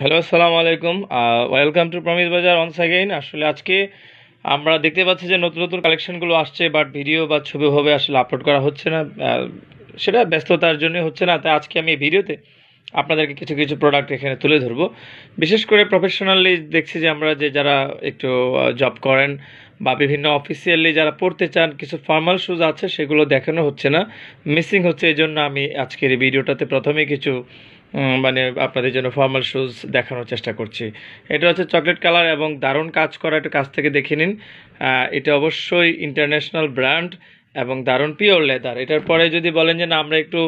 Hello আসসালামু আলাইকুম welcome to promise বাজার অনস অ্যাগেইন আসলে আজকে আমরা দেখতে পাচ্ছি যে নতুন নতুন কালেকশনগুলো আসছে বাট ভিডিও বা ছবিভাবে আসলে আপলোড করা হচ্ছে না। সেটা ব্যস্ততার জন্য হচ্ছে না। তাই আজকে আমি এই ভিডিওতে আপনাদেরকে কিছু কিছু প্রোডাক্ট এখানে তুলে ধরবো। বিশেষ করে প্রফেশনালি দেখছি যে আমরা যে যারা একটু জব করেন বা বিভিন্ন অফিসিয়ালি যারা পড়তে চান, কিছু ফর্মাল শুজ আছে, সেগুলো দেখানো হচ্ছে না। মিসিং হচ্ছে এই জন্য আমি আজকের এই ভিডিওটাতে প্রথমে কিছু মানে আপনাদের জন্য ফর্মাল শুজ দেখানোর চেষ্টা করছি। এটা হচ্ছে চকলেট কালার এবং দারুণ কাজ করা একটু কাছ থেকে দেখে নিন। এটা অবশ্যই ইন্টারন্যাশনাল ব্র্যান্ড এবং দারুণ পিওর লেদার এটার পরে যদি বলেন যে না, আমরা একটু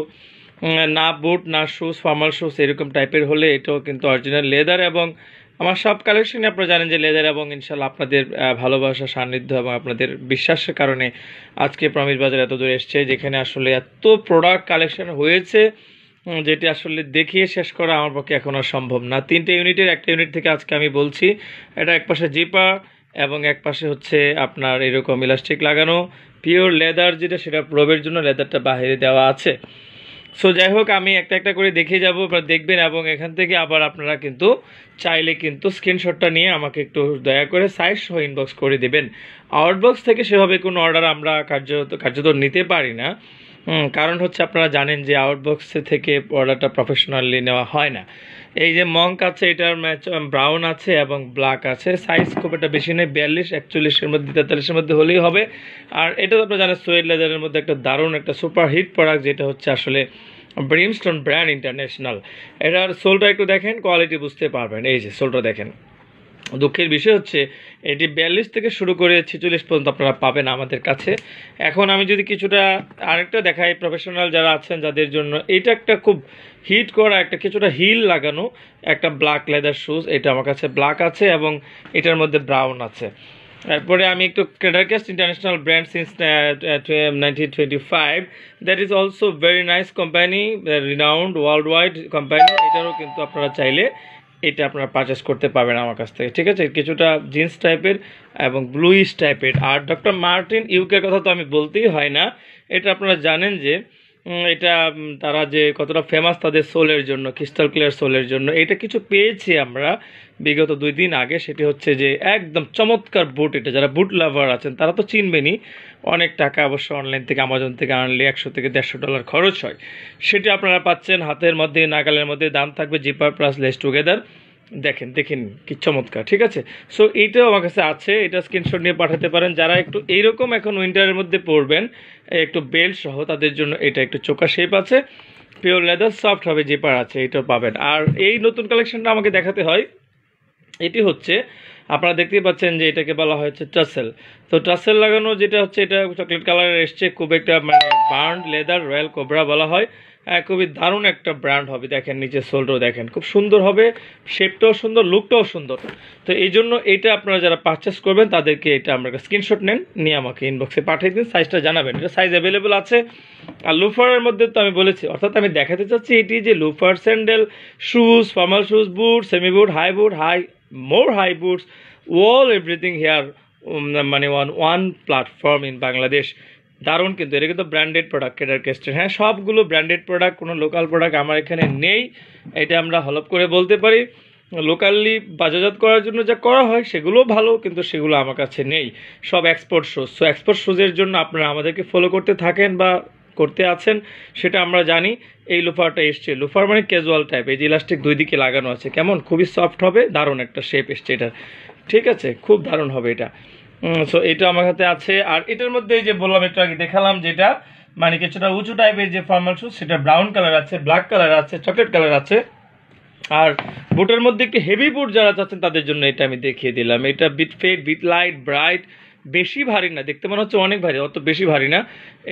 না বুট না শুজ ফর্মাল শুজ এরকম টাইপের হলে এটাও কিন্তু অরিজিনাল লেদার এবং আমার সব কালেকশনই আপনারা জানেন যে লেদার এবং ইনশাল্লাহ আপনাদের ভালোবাসা, সান্নিধ্য এবং আপনাদের বিশ্বাসের কারণে আজকে প্রমিস বাজার এত দূর এসছে যেখানে আসলে এত প্রোডাক্ট কালেকশন হয়েছে। যেটি আসলে দেখিয়ে শেষ করা আমার পক্ষে এখন আর সম্ভব না। তিনটে ইউনিটের, একটা ইউনিট থেকে আজকে আমি বলছি, এটা এক পাশে জিপা এবং এক পাশে হচ্ছে আপনার এরকম ইলাস্টিক লাগানো, পিওর লেদার যেটা, সেটা প্রবের জন্য লেদারটা বাইরে দেওয়া আছে। সো যাই হোক, আমি একটা একটা করে দেখে যাব, আপনারা দেখবেন এবং এখান থেকে আবার আপনারা কিন্তু চাইলে কিন্তু স্ক্রিনশটটা নিয়ে আমাকে একটু দয়া করে সাইজ সহ ইনবক্স করে দেবেন। আউটবক্স থেকে সেভাবে কোনো অর্ডার আমরা কার্যত কার্যত নিতে পারি না। কারণ হচ্ছে আপনারা জানেন যে আউটবক্স থেকে অর্ডারটা প্রফেশনালি নেওয়া হয় না। এই যে মঙ্ক আছে, এটার ম্যাচ ব্রাউন আছে এবং ব্ল্যাক আছে। সাইজ খুব একটা বেশি নেই বিয়াল্লিশ, একচল্লিশের মধ্যে, তেতাল্লিশের মধ্যে হলেই হবে। আর এটা তো আপনারা জানেন সোয়েড লেদারের মধ্যে একটা দারুণ একটা সুপার হিট প্রোডাক্ট যেটা হচ্ছে আসলে ব্রিমস্টোন ব্র্যান্ড ইন্টারন্যাশনাল এটার সোলটা একটু দেখেন কোয়ালিটি বুঝতে পারবেন। এই যে সোলটা দেখেন। দুঃখের বিষয় হচ্ছে, এটি বিয়াল্লিশ থেকে শুরু করে ছেচল্লিশ পর্যন্ত আপনারা পাবেন আমাদের কাছে। এখন আমি যদি কিছুটা আরেকটা দেখাই প্রফেশনাল যারা আছেন, যাদের জন্য এটা একটা খুব হিট করা, একটা কিছুটা হিল লাগানো একটা ব্ল্যাক লেদার শুজ এটা আমার কাছে ব্ল্যাক আছে এবং এটার মধ্যে ব্রাউন আছে। তারপরে আমি একটু ক্রেডারকেস্ট international brand since nineteen twenty five that is also very nice company renowned world wide company এটারও কিন্তু আপনারা চাইলে এটা আপনারা পারচেস করতে পারবেন আমার কাছ থেকে, ঠিক আছে? কিছুটা জিন্স টাইপের এবং ব্লুইশ টাইপের আর ডক্টর মার্টিন ইউকের কথা তো আমি বলতেই হয় না। এটা আপনারা জানেন যে এটা তারা যে কতটা ফেমাস তাদের সোলের জন্য ক্রিস্টাল ক্লিয়ার সোলের জন্য, এটা কিছু পেয়েছি আমরা বিগত দুই দিন আগে, সেটি হচ্ছে যে একদম চমৎকার বুট এটা, যারা বুট লাভার আছেন, তারা তো চিনবেনই, অনেক টাকা অবশ্য অনলাইন থেকে আমাজন থেকে আনলে একশো থেকে দেড়শো ডলার খরচ হয়। সেটি আপনারা পাচ্ছেন, হাতের মধ্যে, নাগালের মধ্যে, দাম থাকবে জিপার প্লাস লেস টুগেদার দেখেন দেখেন কি চমৎকার ঠিক আছে? সো এইটাও আমার কাছে আছে এটা স্ক্রিনশট নিয়ে পাঠাতে পারেন। যারা একটু এইরকম এখন উইন্টারের মধ্যে পড়বেন একটু বেল্ট সহ তাদের জন্য এটা একটু চোকা শেপ আছে। পিওর লেদার সফট হবে জিপার আছে এটাও পাবেন। আর এই নতুন কালেকশনটা আমাকে দেখাতে হয় এটি হচ্ছে আপনারা দেখতেই পাচ্ছেন যে এটাকে বলা হয়েছে টাসেল তো টাসেল লাগানো যেটা হচ্ছে এটা চকলেট কালারের এসছে খুব একটা মানে বার্ন লেদার রয়্যাল কোবরা বলা হ্যাঁ, খুবই দারুণ একটা ব্র্যান্ড হবে। দেখেন নিচে সোলটাও দেখেন, খুব সুন্দর হবে শেপটাও সুন্দর লুকটাও সুন্দর। তো এই জন্য এটা আপনারা যারা পারচেস করবেন, তাদেরকে এটা আমরা স্ক্রিনশট নেন, নিয়ে আমাকে ইনবক্সে পাঠিয়ে দিন সাইজটা জানাবেন। এটা সাইজ অ্যাভেলেবেল আছে। আর লুফারের মধ্যে তো আমি বলেছি, অর্থাৎ আমি দেখাতে চাচ্ছি এটি যে loafer sandal shoes formal shoes boot semi boot high boot high more high boots all everything here মানে one one platform in Bangladesh দারুণ কিন্তু এটা কিন্তু ব্র্যান্ডেড প্রোডাক্ট কেডার কেস্টের হ্যাঁ সবগুলো ব্র্যান্ডেড প্রোডাক্ট কোনো লোকাল প্রোডাক্ট আমার এখানে নেই, এটা আমরা হলপ করে বলতে পারি। লোকালি বাজারজাত করার জন্য যা করা হয়, সেগুলোও ভালো, কিন্তু সেগুলো আমার কাছে নেই। সব এক্সপোর্ট শোজ সো এক্সপোর্ট শোজের জন্য আপনারা আমাদেরকে ফলো করতে থাকেন বা করতে আছেন, সেটা আমরা জানি। এই লোফারটা এসছে। লোফার মানে ক্যাজুয়াল টাইপ এই যে ইলাস্টিক দুই দিকে লাগানো আছে। কেমন? খুবই সফট হবে, দারুণ একটা শেপ এসছে এটা ঠিক আছে? খুব দারুণ হবে এটা। সো এটা আমার হাতে আছে। আর এটার মধ্যে যে বললাম, একটু আগে দেখালাম যেটা মানে কিছুটা উঁচু টাইপের যে ফর্মাল শুজ সেটা ব্রাউন কালার আছে ব্ল্যাক কালার আছে চকলেট কালার আছে। আর বুটের মধ্যে একটু হেভি বুট যারা চাচ্ছেন, তাদের জন্য এটা আমি দেখিয়ে দিলাম। এটা bit fat bit light bright বেশি ভারী না, দেখতে মনে হচ্ছে অনেক ভারী, অত বেশি ভারী না।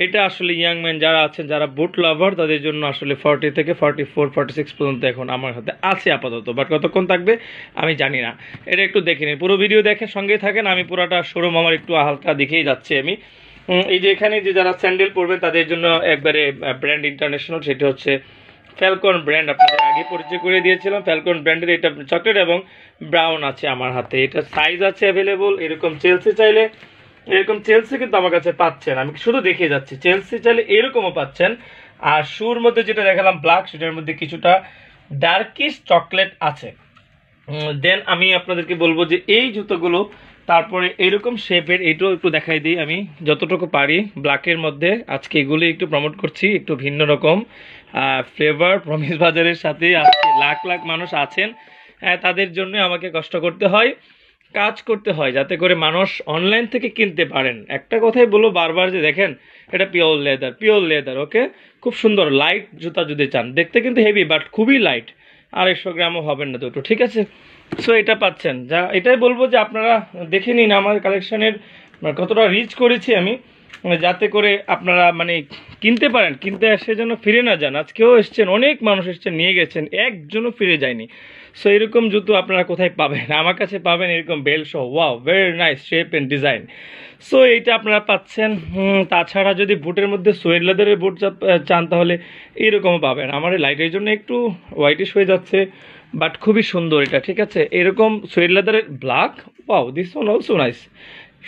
এটা আসলে ইয়াং ম্যান যারা আছেন, যারা বুট লাভার তাদের জন্য আসলে ফর্টি থেকে ফর্টি ফোর ফর্টি সিক্স পর্যন্ত এখন আমার হাতে আছে আপাতত বাট কতক্ষণ থাকবে আমি জানি না। এটা একটু দেখে নিন, পুরো ভিডিও দেখে সঙ্গেই থাকেন, আমি পুরোটা শোরুম আমার একটু হালকা দেখেই যাচ্ছি আমি। এই যে এখানে যে যারা স্যান্ডেল পরবেন, তাদের জন্য একবারে ব্র্যান্ড ইন্টারন্যাশনাল সেটা হচ্ছে ফ্যালকন ব্র্যান্ড আপনাদের আগে পরিচয় করে দিয়েছিলাম। ফ্যালকন ব্র্যান্ডের এটা চকলেট এবং ব্রাউন আছে আমার হাতে। এটা সাইজ আছে অ্যাভেলেবল এরকম চেলসি চাইলে, এরকম চেলসি কিন্তু আমার কাছে পাচ্ছেন। আমি শুধু দেখিয়ে যাচ্ছি চেলসি চাইলে এরকমও পাচ্ছেন। আর শুর মধ্যে যেটা দেখালাম ব্ল্যাক সেটার মধ্যে কিছুটা ডার্কিশ চকলেট আছে। দেন আমি আপনাদেরকে বলব যে এই জুতোগুলো, তারপরে এরকম শেপের এইটাও একটু দেখাই দিই আমি। যতটুকু পারি ব্ল্যাকের মধ্যে। আজকে এগুলো একটু প্রমোট করছি, একটু ভিন্ন রকম। ফ্লেভার প্রমিস বাজারের সাথে আজকে লাখ লাখ মানুষ আছেন। আহ, তাদের জন্য আমাকে কষ্ট করতে হয় কাজ করতে হয় যাতে করে মানুষ অনলাইন থেকে কিনতে পারেন। একটা কথাই বলব বারবার যে দেখেন এটা pure leather pure leather okay খুব সুন্দর লাইট জুতা যদি চান দেখতে কিন্তু হেভি বাট খুবই লাইট আড়াইশো গ্রামও হবেন না দুটো ঠিক আছে? সো এটা পাচ্ছেন। যা এটাই বলব যে আপনারা দেখে নিন আমার কালেকশানের কতটা রিচ করেছি আমি। যাতে করে আপনারা মানে কিনতে পারেন, কিনতে এসে যেন ফিরে না যান। আজকেও এসছেন, অনেক মানুষ এসছেন, নিয়ে গেছেন, একজনও ফিরে যায়নি। সো এরকম জুতো আপনারা কোথায় পাবেন? আমার কাছে পাবেন এরকম বেল সহ। Wow very nice shape and design so এইটা আপনারা পাচ্ছেন। তাছাড়া যদি বুটের মধ্যে সোয়েড লেদারের বুট চান, তাহলে এরকমও পাবেন। আমার লাইটের জন্য একটু হোয়াইটিশ হয়ে যাচ্ছে বাট খুবই সুন্দর এটা, ঠিক আছে? এরকম সোয়েড লেদারের black wow this one also nice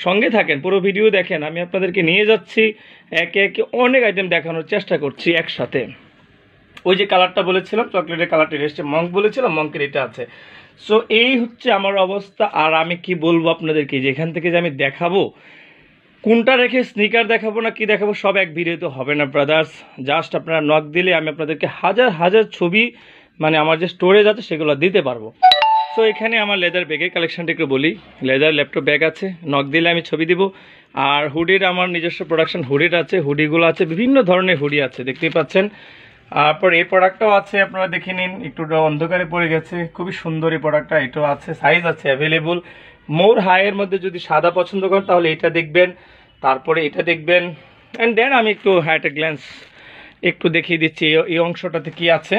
সঙ্গে থাকেন, পুরো ভিডিও দেখেন। আমি আপনাদেরকে নিয়ে যাচ্ছি, একে একে অনেক আইটেম দেখানোর চেষ্টা করছি একসাথে। ওই যে কালারটা বলেছিলাম চকলেটের কালারটা এসছে মঙ্ক বলেছিলাম মঙ্কের এটা আছে। সো এই হচ্ছে আমার অবস্থা, আর আমি কি বলব আপনাদেরকে, যে এখান থেকে যে আমি দেখাবো, কোনটা রেখে স্নিকার দেখাবো না কি দেখাবো, সব এক ভিডিওতে হবে না ব্রাদার্স জাস্ট আপনারা নক দিলে আমি আপনাদেরকে হাজার হাজার ছবি মানে আমার যে স্টোরেজ আছে, সেগুলো দিতে পারব। সো এখানে আমার লেদার ব্যাগের কালেকশনটা একটু বলি। লেদার ল্যাপটপ ব্যাগ আছে নক দিলে আমি ছবি দিব। আর হুডির আমার নিজস্ব প্রোডাকশন হুডির আছে হুডিগুলো আছে, বিভিন্ন ধরনের হুডি আছে, দেখতেই পাচ্ছেন। তারপর এই প্রোডাক্টটাও আছে, আপনারা দেখে নিন, একটু অন্ধকারে পড়ে গেছে। খুবই সুন্দর এই প্রোডাক্টটা এটাও আছে সাইজ আছে অ্যাভেলেবল মোর হাইয়ের মধ্যে যদি সাদা পছন্দ করেন, তাহলে এটা দেখবেন। তারপরে এটা দেখবেন। অ্যান্ড দেন আমি একটু হ্যাট গ্ল্যান্স একটু দেখিয়ে দিচ্ছি, এই অংশটাতে কি আছে।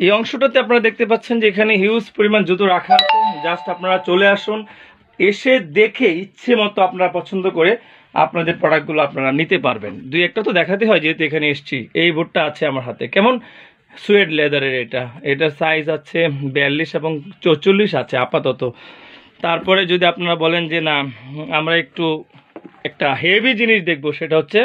এই অংশটাতে আপনারা দেখতে পাচ্ছেন যে এখানে হিউজ পরিমাণ জুতো রাখা আছে। জাস্ট আপনারা চলে আসুন, এসে দেখে ইচ্ছে মতো আপনারা পছন্দ করে আপনাদের প্রোডাক্টগুলো আপনারা নিতে পারবেন। দুই একটা তো দেখাতে হয়, যেহেতু এখানে এসছি। এই বোর্ডটা আছে আমার হাতে। কেমন? সুয়েড লেদারের এটা। এটার সাইজ আছে বিয়াল্লিশ এবং চৌচল্লিশ আছে আপাতত। তারপরে যদি আপনারা বলেন যে না, আমরা একটু একটা হেভি জিনিস দেখব, সেটা হচ্ছে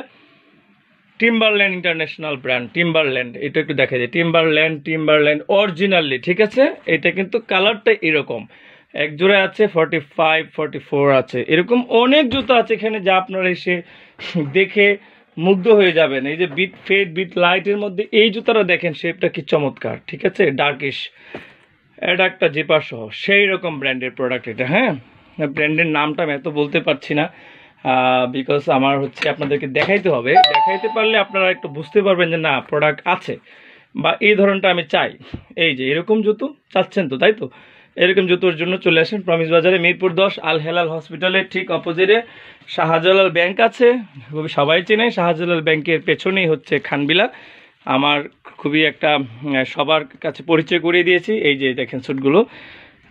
টিম্বারল্যান্ড ইন্টারন্যাশনাল ব্র্যান্ড টিম্বারল্যান্ড এটা একটু দেখা যায় টিম্বারল্যান্ড টিম্বারল্যান্ড অরিজিনালি ঠিক আছে? এটা কিন্তু কালারটা এরকম। এক জোড়া আছে ফর্টি ফাইভ ফর্টি ফোর আছে। এরকম অনেক জুতো আছে এখানে যা আপনারা এসে দেখে মুগ্ধ হয়ে যাবেন। এই যে বিট ফেড বিট লাইটের মধ্যে এই জুতাটা দেখেন শেপটা কি চমৎকার, ঠিক আছে? ডার্কিশ এটা একটা জিপার সহ সেই রকম ব্র্যান্ডের প্রোডাক্ট এটা হ্যাঁ? ব্র্যান্ডের নামটা আমি এত বলতে পারছি না। বিকজ আমার হচ্ছে আপনাদেরকে দেখাইতে হবে। দেখাইতে পারলে আপনারা একটু বুঝতে পারবেন যে না প্রোডাক্ট আছে। বা এই ধরনটা আমি চাই। এই যে, এরকম জুতো চাচ্ছেন তো, তাই তো? এরকম জুতোর জন্য চলে আসেন প্রমিস বাজারে মিরপুর দশ, আল হেলাল হসপিটালের ঠিক অপোজিটে শাহজালাল ব্যাংক আছে। খুবই সবাই চেনে, শাহজালাল ব্যাংকের পেছনেই হচ্ছে খানবিলা আমার খুবই একটা সবার কাছে পরিচয় করিয়ে দিয়েছি। এই যে, দেখেন স্যুটগুলো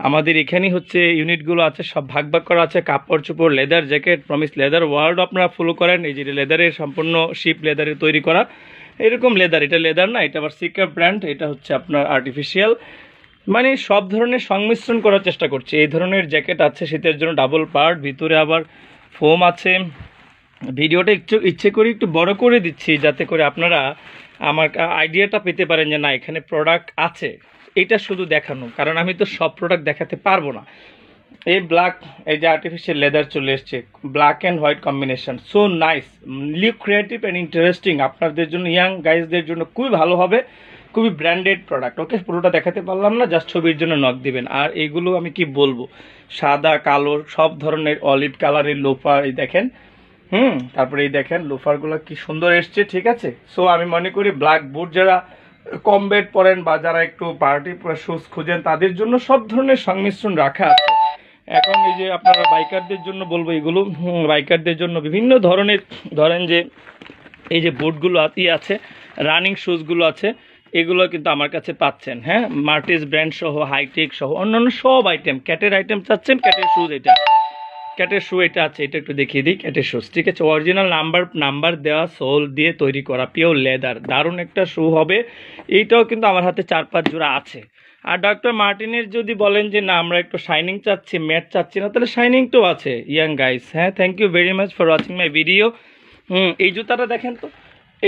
আমাদের এখানেই হচ্ছে ইউনিটগুলো আছে, সব ভাগ ভাগ করা আছে, কাপড় চোপড়, leather jacket promise leather world আপনারা ফলো করেন, এই যে লেদারের সম্পূর্ণ শিপ লেদারের তৈরি করা। এরকম লেদার, এটা লেদার না, এটা আবার সিকার ব্র্যান্ড এটা হচ্ছে আপনার আর্টিফিশিয়াল মানে সব ধরনের সংমিশ্রণ করার চেষ্টা করছি। এই ধরনের জ্যাকেট আছে, শীতের জন্য ডাবল পার্ট ভিতরে আবার ফোম আছে। ভিডিওটা একটু ইচ্ছে করে একটু বড় করে দিচ্ছি, যাতে করে আপনারা আমার আইডিয়াটা পেতে পারেন যে না, এখানে প্রোডাক্ট আছে। এটা শুধু দেখানো, কারণ আমি তো সব প্রোডাক্ট দেখাতে পারব না। এই ব্ল্যাক এই যে আর্টিফিশিয়াল লেদার চলে এসছে black and white combination so nice live creative and interesting আপনাদের জন্য ইয়াং গাইজদের জন্য খুবই ভালো হবে, খুবই ব্র্যান্ডেড প্রোডাক্ট ওকে পুরোটা দেখাতে পারলাম না জাস্ট ছবির জন্য নক দিবেন। আর এইগুলো আমি কি বলব? সাদা, কালো, সব ধরনের অলিভ কালারের লোফার এই দেখেন, হুম, তারপরে এই দেখেন লোফারগুলো কি সুন্দর এসছে, ঠিক আছে? সো আমি মনে করি ব্ল্যাক বুট যারা কম বেড পরেন বা যারা একটু পার্টি শুজ খুঁজেন, তাদের জন্য সব ধরনের সংমিশ্রণ রাখা আছে। এখন এই যে আপনারা বাইকারদের জন্য বলব এগুলো বাইকারদের জন্য বিভিন্ন ধরনের, ধরেন যে এই যে বুটগুলো আতি আছে, রানিং শুজগুলো আছে, এগুলো কিন্তু আমার কাছে পাচ্ছেন হ্যাঁ? মার্টিস ব্র্যান্ড সহ, হাইটেক সহ, অন্যান্য সব আইটেম ক্যাটের আইটেম চাচ্ছেন ক্যাটের শুজ এটা। ক্যাটের শু এটা আছে, এটা একটু দেখিয়ে দিই, ক্যাটের শুজ ঠিক আছে অরিজিনাল নাম্বার নাম্বার দেওয়া সোল দিয়ে তৈরি করা পিওর লেদার দারুণ একটা শু হবে, এইটাও কিন্তু আমার হাতে চার পাঁচ জোড়া আছে। আর ডক্টর মার্টিনের যদি বলেন যে, না, আমরা একটু শাইনিং চাচ্ছি ম্যাট চাচ্ছি না, তাহলে শাইনিংটাও আছে ইয়াং গাইস হ্যাঁ thank you very much for watching my video hmm, এই জুতাটা দেখেন তো।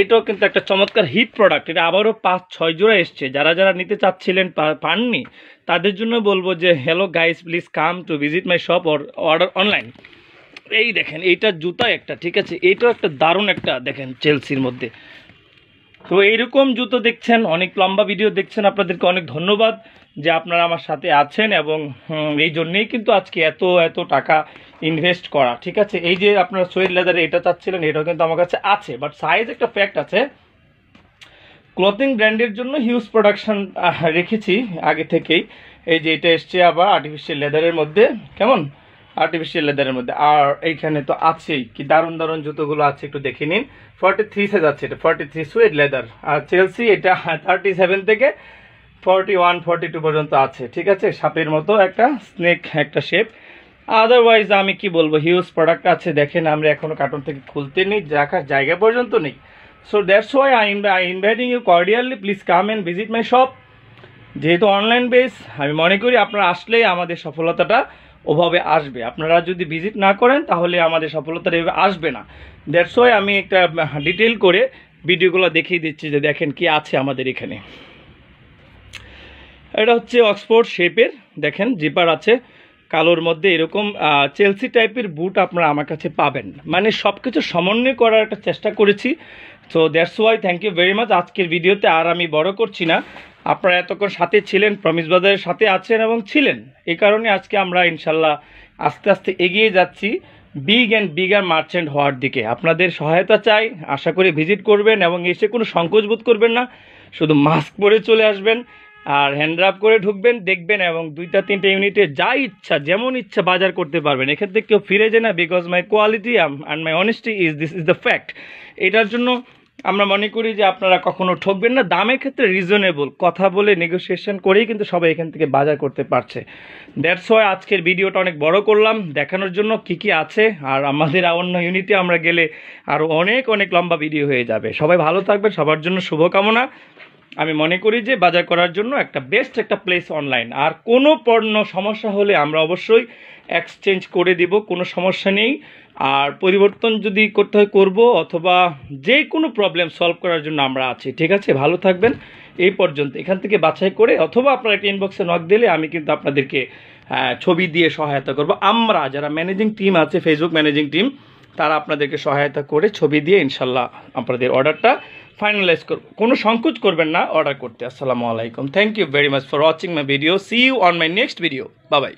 এটাও কিন্তু একটা চমৎকার হিট প্রোডাক্ট এটা আবারও পাঁচ, ছয় জোড়া এসছে। যারা যারা নিতে চাচ্ছিলেন পাননি, তাদের জন্য বলব যে hello guys please come to visit my shop or order online এই দেখেন, এইটা জুতা একটা, ঠিক আছে? এইটাও একটা দারুণ একটা, দেখেন চেলসির মধ্যে। তো এইরকম জুতো দেখছেন, অনেক লম্বা ভিডিও দেখছেন, আপনাদেরকে অনেক ধন্যবাদ। যে আপনারা আমার সাথে আছেন এবং এই জন্যেই কিন্তু আজকে এত এত টাকা ইনভেস্ট করা, ঠিক আছে? এই যে আপনারা সোয়েড লেদারে এটা চাচ্ছিলেন, এটাও কিন্তু আমার কাছে আছে বাট সাইজ একটা ফ্যাক্ট আছে। ক্লথিং ব্র্যান্ডের জন্য হিউজ প্রোডাকশন রেখেছি আগে থেকেই। এই যে এটা এসছে আবার আর্টিফিশিয়াল লেদারের মধ্যে, কেমন? আর্টিফিশিয়াল লেদারের মধ্যে। আর এইখানে তো আছেই, কি দারুণ দারুণ জুতোগুলো আছে, একটু দেখে নিন। ফর্টি থ্রি সাইজ আছে এটা ফর্টি থ্রি সুয়েড লেদার আর চেলসি এটা থার্টি সেভেন থেকে ফর্টি ওয়ান ফর্টি টু পর্যন্ত আছে, ঠিক আছে? সাপের মতো একটা স্নেক একটা শেপ আদারওয়াইজ আমি কি বলব? হিউজ প্রোডাক্ট আছে, দেখেন, আমরা এখনও কার্টুন থেকে খুলতে নেই, রাখার জায়গা পর্যন্ত নেই। So that's why I I inviting you cordially please come and visit my shop যেহেতু অনলাইন বেস আমি মনে করি আপনারা আসলেই আমাদের সফলতাটা ওভাবে আসবে। আপনারা যদি ভিজিট না করেন, তাহলে আমাদের সফলতাটা এভাবে আসবে না। দ্যাটস ওয়াই আমি একটা ডিটেল করে ভিডিওগুলো দেখিয়ে দিচ্ছি যে দেখেন কি আছে আমাদের এখানে। এটা হচ্ছে অক্সফোর্ড শেপের, দেখেন, জিপার আছে, কালোর মধ্যে এরকম চেলসি টাইপের বুট আপনারা আমার কাছে পাবেন। মানে সব কিছু সমন্বয় করার একটা চেষ্টা করেছি। So that's why thank you very much আজকের ভিডিওতে আর আমি বড় করছি না। আপনারা এতক্ষণ সাথে ছিলেন, প্রমিস বাজারের সাথে আছেন এবং ছিলেন। এই কারণে আজকে আমরা ইনশাল্লাহ আস্তে আস্তে এগিয়ে যাচ্ছি। বিগ অ্যান্ড বিগার মার্চেন্ট হওয়ার দিকে। আপনাদের সহায়তা চাই, আশা করি ভিজিট করবেন এবং এসে কোনো সংকোচ বোধ করবেন না। শুধু মাস্ক পরে চলে আসবেন। আর হ্যান্ড রাব করে ঢুকবেন, দেখবেন এবং দুইটা, তিনটা ইউনিটে যা ইচ্ছা, যেমন ইচ্ছা বাজার করতে পারবেন। এক্ষেত্রে কেউ ফিরে যায় না because my quality and my honesty is this is the fact এটার জন্য আমরা মনে করি যে আপনারা কখনো ঠকবেন না। দামের ক্ষেত্রে রিজনেবল কথা বলে নেগোসিয়েশন করেই কিন্তু সবাই এখান থেকে বাজার করতে পারছে। দ্যাটস ওয়াই আজকের ভিডিওটা অনেক বড় করলাম। দেখানোর জন্য কি কি আছে? আর আমাদের অন্য ইউনিটে আমরা গেলে আরও অনেক অনেক লম্বা ভিডিও হয়ে যাবে। সবাই ভালো থাকবেন। সবার জন্য শুভকামনা। আমি মনে করি যে বাজার করার জন্য একটা বেস্ট একটা প্লেস অনলাইন আর কোনো পণ্য সমস্যা হলে আমরা অবশ্যই এক্সচেঞ্জ করে দিব, কোনো সমস্যা নেই। আর পরিবর্তন যদি করতে হয়, করব অথবা যে কোনো প্রবলেম সলভ করার জন্য আমরা আছি। ঠিক আছে? ভালো থাকবেন। এই পর্যন্ত। এখান থেকে বাছাই করে অথবা আপনারা একটা ইনবক্সে নক দিলে আমি কিন্তু আপনাদেরকে ছবি দিয়ে সহায়তা করব। আমরা যারা ম্যানেজিং টিম আছে ফেসবুক ম্যানেজিং টিম তারা আপনাদেরকে সহায়তা করে ছবি দিয়ে ইনশাল্লাহ আপনাদের অর্ডারটা ফাইনালাইজ করব। কোনো সংকোচ করবেন না অর্ডার করতে। আসসালামু আলাইকুম। Thank you very much for watching my video see you on my next video bye bye